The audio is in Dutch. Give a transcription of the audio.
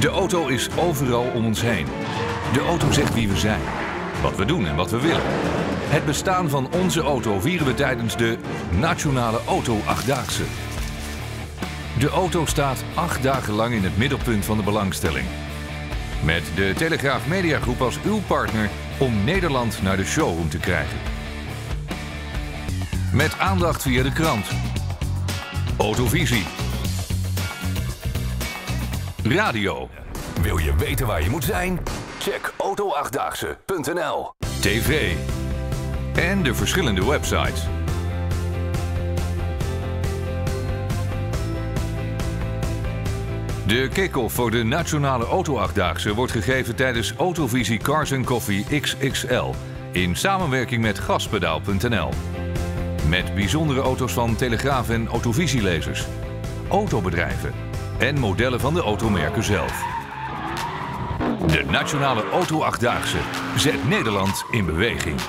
De auto is overal om ons heen. De auto zegt wie we zijn, wat we doen en wat we willen. Het bestaan van onze auto vieren we tijdens de Nationale Auto Achtdaagse. De auto staat acht dagen lang in het middelpunt van de belangstelling. Met de Telegraaf Mediagroep als uw partner om Nederland naar de showroom te krijgen. Met aandacht via de krant. Autovisie. Radio. Wil je weten waar je moet zijn? Check auto8daagse.nl. TV. En de verschillende websites. De kick-off voor de Nationale Auto-achtdaagse wordt gegeven tijdens Autovisie Cars Coffee XXL in samenwerking met gaspedaal.nl. Met bijzondere auto's van Telegraaf en Autovisielezers, autobedrijven en modellen van de automerken zelf. De Nationale Auto-achtdaagse zet Nederland in beweging.